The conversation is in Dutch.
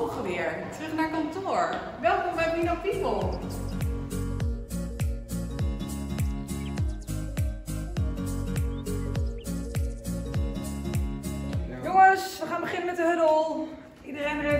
mogen weer. Terug naar kantoor. Welkom bij Mino People. Jongens, we gaan beginnen met de huddle. Iedereen.